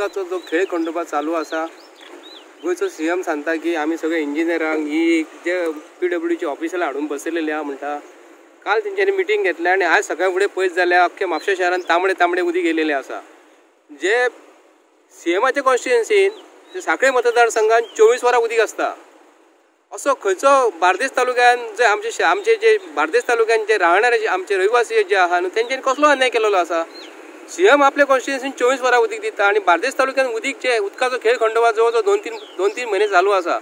उदकाचो जो खेळ खंडोबा चालू आसा गोंयचो सी एम सांगता की आमी सगळे इंजिनियरांक ही जे पी डब्ल्यूची ऑफिसरां हाडून बसयलेले आहा म्हणटा काल तेंच्यांनी मिटींग घेतल्या आनी आज सकाळ फुडें पयस जाल्या अख्ख्या म्हापशा शहरान तांबडे तांबडे उदीक येयलेले आसा जे सी एमाच्या कॉन्स्टिट्युएन्सीन साखळे सांखळे मतदारसंघात चोवीस वरां उदीक आसता असो खंयचो बार्देस तालुक्यान जे आमचे आमचे जे बार्देस तालुक्यान जे राहणारे जे आमचे रहिवासी जे आहा न्हू तेंच्यांनी कसलो अन्याय केलेलो आसा सीएम आपल्या कॉन्स्टिट्युएन्सीन चोवीस वरां उदीक दिता आनी बार्देस तालुक्यान उदीकचे उदकाचो खेळ खंडोबा जवळ जवळ दोन तीन दोन तीन म्हयने चालू आसा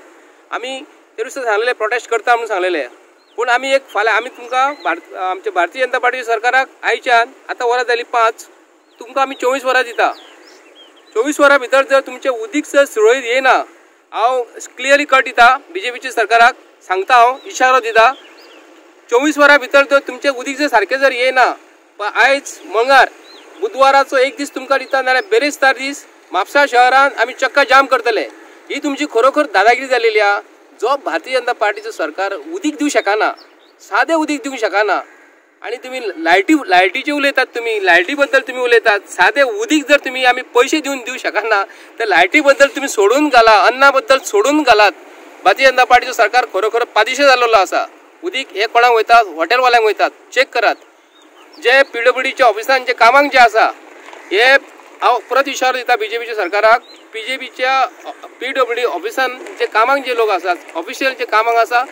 आमी ते दिसा सांगलेले प्रोटेस्ट करता म्हणून सांगलेले पूण आमी एक फाल्यां आमी तुमकां भारत आमच्या भारतीय जनता पार्टी सरकाराक आयच्यान आतां वरां जालीं पांच. तुमकां आमी चोवीस वरां दिता. चोवीस वरां भितर जर तुमचें उदीक जर सुरळीत येना हांव क्लियरली कट दिता बी जे पीच्या सरकाराक सांगता हांव इशारो दिता. चोवीस वरां भितर जर तुमचें उदीक जर सारकें जर येना आयज मंगार बुधवाराचो एक दीस तुमकां दिता नाल्यार बेरेस्तार दीस म्हापसा शहरान आमी चक्का जाम करतले. ही तुमची खरोखर दादागिरी जालेली आहा जो भारतीय जनता पार्टीचो सरकार उदीक दिवं शकना सादें उदीक दिवंक शकना आणि तुम्ही लायटी लायटीचे उलयतात तुम्ही लायटी बद्दल तुम्ही उलयतात साधे उदीक जर तुम्ही आम्ही पैसे देऊन देऊ शकना तर लायटी बद्दल तुम्ही सोडून घाला अन्ना बद्दल सोडून घालात. भारतीय जनता पार्टीचं सरकार खरोखर पादिशे जाल्लो आसा. उदीक हे कोणाक वयतात? हॉटेलवाल्यांक वयतात. चेक करात. जे पी डब्ल्यू डीच्या ऑफिसान जे कामांक जे आसा हे हांव परत इशारो दिता बी जे पीच्या सरकाराक. बी जे पीच्या पी डब्ल्यू डी ऑफिसान जे कामांक जे लोक आसात ऑफिशियल जे कामांक आसा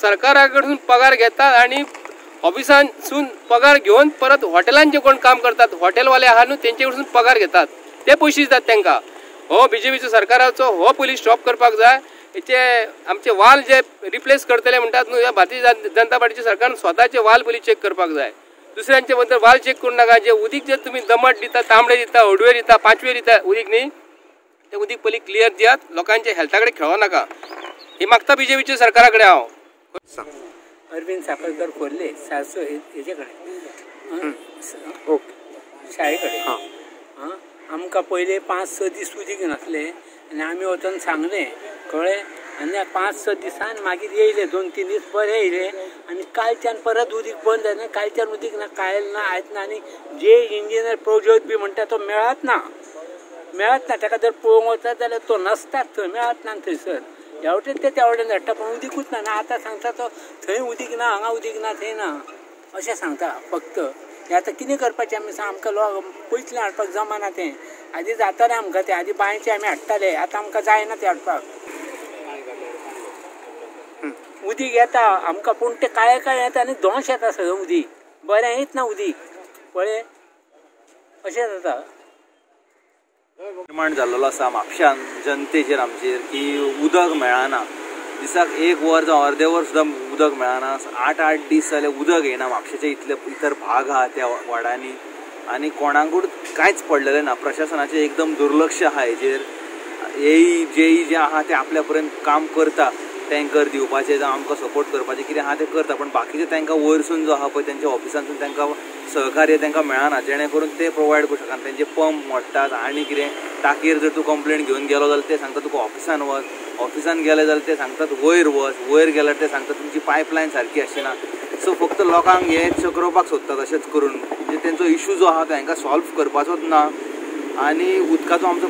सरकारा कडसून पगार घेतात आणि ऑफिसांसून पगार घेऊन परत हॉटेलांत जे कोण काम करतात हॉटेलवाले आहात न्हू तेंचे कडसून पगार घेतात. ते पयशे दितात तांकां हो बी जे पीचो सरकाराचो हो पयलीं स्टॉप करपाक जाय. हेचे आमचे वाल जे रिप्लेस करतले म्हणटात न्हू ह्या भारतीय जनता पार्टीच्या सरकारान स्वताचे वाल पयलीं चेक करपाक जाय. दुसऱ्यांचे बद्दल वाल चेक करू नाका. जे उदीक जे तुमी दमट दिता तांबडे दिता हडवे दिता पांचवे दिता उदीक न्ही ते उदीक पयलीं क्लियर दियात. लोकांच्या हेल्था कडेन खेळो नाका. ही मागता बी जे पीच्या सरकारा कडेन हांव अरविंद साखळकर खोर्ले सासो हेजे कडेन ओके. शाळे कडेन हां? आं आमकां पयले पांच स दीस उदीक नासले आनी आमी वचोन सांगलें. कळ्ळें? आनी पांच स दिसान मागीर येयले दोन तीन दीस बरे येयले आनी कालच्यान परत उदीक बंद जालें कालच्यान उदीक ना कायल ना आयज ना आनी जे इंजिनियर प्रोजेक्ट बी म्हणटा तो मेळत ना. मेळत ना ताका जर पळोवंक वचत जाल्यार तो नसतात थंय मेळत ना थंयसर हेवटेन ते त्या वटेन धाडटा पूण उदीकूच ना ना आतां सांगता तो थंय उदीक ना हांगा उदीक ना थंय ना. अशें सांगता फक्त. हें आतां कितें करपाचें आमी सांग आमकां लोक पयसलें हाडपाक जमाना तें. आदी जातालें आमकां तें आदी बांयचें आमी हाडटाले आतां आमकां जायना तें हाडपाक. उदीक येता आमकां पूण तें काळे काळे येता आनी दोश येता सगळें उदीक बरें येत ना उदीक पळय अशें जाता निर्माण जाल्लो आसा म्हापशान जनतेचेर आमचेर की उदक मेळना. दिसाक एक वर जावं अर्दे वर सुद्दां उदक मेळना. आठ आठ दीस जाले उदक येना. म्हापशेचे इतले इतर भाग आहा त्या वाड्यांनी. आनी कोणाकूच कांयच पडलेलें ना. प्रशासनाचें एकदम दुर्लक्ष आहा. हेजेर येई जेई जे आहा ते आपल्या पर्यंत काम करता. टँकर दिवपाचे जावं आमकां सपोर्ट करपाचें कितें आहा तें करता पण बाकीचे तांकां वयरसून जो आहा पळय तेंच्या ऑफिसानसून तांकां सहकार्य तांकां मेळना जेणे करून ते प्रोवायड करूं शकना. तेंचे पंप मोडटात आनी कितें टाकीर जर तूं कंप्लेंट घेवन गेलो जाल्यार ते सांगता तुका ऑफिसान वच ऑफिसान गेले जाल्यार ते सांगतात वयर वच वयर गेल्यार ते सांगतात तुमची पायपलायन सारकी आसना सो फक्त लोकांक हे चक्रोवपाक सोदतात अशेंच करून. म्हणजे तेंचो इशू जो आहा तो हांकां सॉल्व करपाचोच ना. आनी उदकाचो आमचो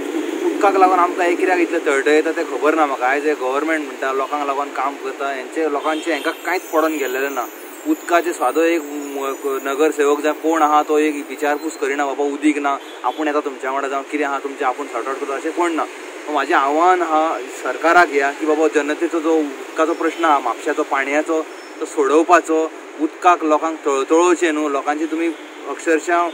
उदकाक लागून आमकां हे कित्याक इतलें तळटयता तें खबर ना म्हाका. आयज हे गव्हर्मेंट म्हणटा लोकांक लागून काम करता हेंचे लोकांचे हेंकां कांयच पडोन गेल्लेलें ना. उदकाचे सादो एक नगरसेवक जावं कोण आहा तो एक विचारपूस करिना बाबा उदीक ना आपूण येता तुमच्या वांगडा जावं कितें आहा तुमचें आपूण सॉर्ट आउट करता अशें कोण ना. म्हाजें आव्हान आहा सरकाराक या की बाबा जनतेचो जो उदकाचो प्रश्न आहा म्हापशाचो पाणयाचो तो सोडोवपाचो उदकाक लोकांक तळतळोवचें न्हू लोकांची तुमी अक्षरशः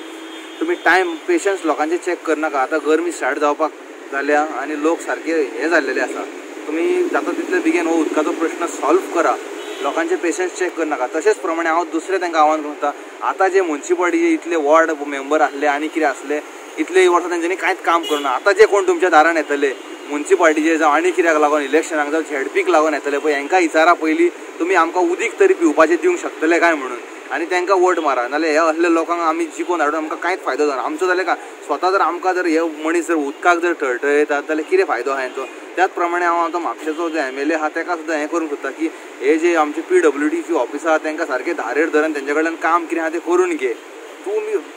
तुमी टायम पेशन्स लोकांचे चॅक करनाका. आतां गरमी स्टार्ट जावपाक जाल्या आनी लोक सारके हे जाल्लेले आसा तुमी जाता तितले बेगीन हो उदकाचो प्रश्न सॉल्व करा. लोकांचे पेशन्स चॅक करनाका तशेंच प्रमाणे हांव दुसरें तांकां आव्हान करता आतां जे म्युन्सिपाल्टीचे इतले वॉर्ड मेंबर आसले आनी कितें आसले इतले वर्सां तेंच्यांनी कांयच काम करना आतां जे कोण तुमच्या दारान येतले म्युन्सिपाल्टीचे जावं आनी कित्याक लागून इलेक्शनाक जावं झेडपीक लागून येतले पळय हेंकां विचारा पयलीं तुमी आमकां उदीक तरी पिवपाचें दिवंक शकतले काय म्हणून? आनी तांकां वोट मारा. नाल्यार हे असले लोकांक आमी जिखोवन हाडून आमकां कांयच फायदो जाना आमचो जाल्यार काय स्वता जर आमकां जर हे मनीस जर उदकाक जर टळटळयतात जाल्यार कितें फायदो आहा हांचो त्याच प्रमाणे हांव आतां म्हापशेचो जो एम एल ए आहा ताका सुद्दां हें करूंक सोदता की हे जे आमचे पी डब्ल्यू डीची ऑफिसां आहा तांकां सारके धारेर धरून तेंच्या कडल्यान काम कितें आहा तें करून घे.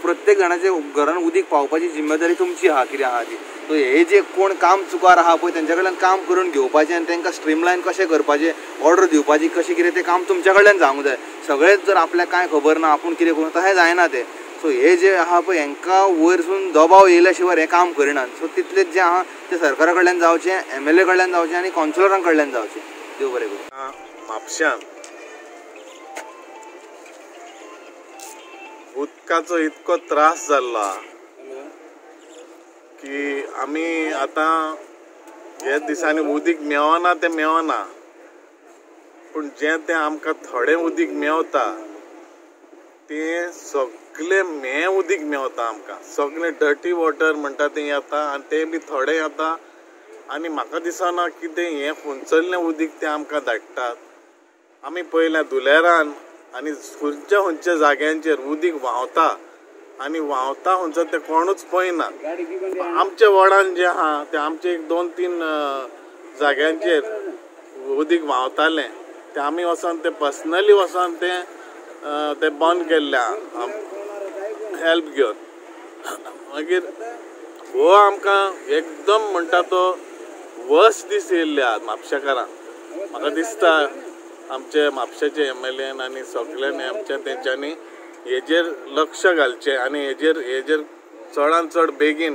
प्रत्येक जाणाचे घरान उदीक पावपाची जिम्मेदारी तुमची आहा कितें आहा ती सो हे जे कोण काम चुकार आहा पळय तेंच्या कडल्यान काम करून घेवपाचें आनी तेंकां स्ट्रीमलायन कशें करपाचें ऑर्डर दिवपाची कशें कितें तें काम तुमच्या कडल्यान जावंक जाय. सगळेंच जर आपल्याक कांय खबर ना आपूण कितें करूं तशें जायना तें. सो हे जे आहा पळय हांकां वयरसून दबाव येयल्या शिवाय हें काम करिनात सो तितलेंच जें आहा तें सरकारा कडल्यान जावचें एम एल ए कडल्यान जावचें आनी कावन्सिलरां कडल्यान जावचें. देव बरें करूं. म्हापश्यां. उदकाचो इतको त्रास जाल्ला की आमी आतां हे दिसांनी उदीक मेवना तें मेवना पूण जें तें आमकां थोडें उदीक मेवता तें सगळें में उदीक मेवता आमकां. सगळें डर्टी वॉटर म्हणटा तें येता आनी तें बी थोडें येता. आनी म्हाका दिसना की तें हें खुंचल्लें उदीक तें आमकां धाडटात. आमी पयल्या दुलेरान आनी खंयच्या खंयच्या जाग्यांचेर उदीक व्हांवता. आनी व्हांवता खंयचो तें कोणूच पळयना. आमच्या वडान जें आहा तें आमचे एक दोन तीन जाग्यांचेर उदीक व्हांवतालें. तें आमी वचोन तें पर्सनली वचोन तें तें बंद केल्लें आहा हेल्प घेवन. मागीर हो आमकां एकदम म्हणटा तो वर्स दीस येयल्ले आहात म्हापशेकारांक. म्हाका दिसता आमचे म्हापशेचे एम एल एन आनी सगळ्यांनी आमच्या तेंच्यांनी हेजेर लक्ष घालचें आनी हेजेर हेजेर चडान चड बेगीन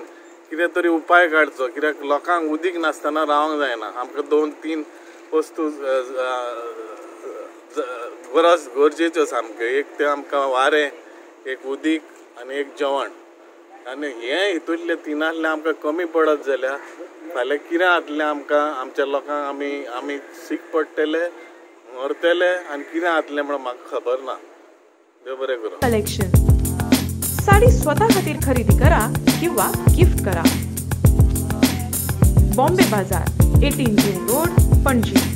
कितें तरी उपाय काडचो कित्याक लोकांक उदीक नासतना रावंक जायना. आमकां दोन तीन वस्तू गरज गरजेच्यो सामक्यो एक ते आमकां वारें एक उदीक आनी एक जेवण. आनी हें हितूंतले तिनांतले आमकां कमी पडत जाल्यार फाल्यां कितें जातलें आमकां आमच्या लोकांक आमी आमी सीक पडटले मरतले आनी कितें जातलें म्हणून म्हाका खबर ना. देव बरें करूं कलेक्शन साडी स्वतः खातीर खरेदी करा किंवा गिफ्ट करा. बॉम्बे बाजार एटीन जून रोड पणजी.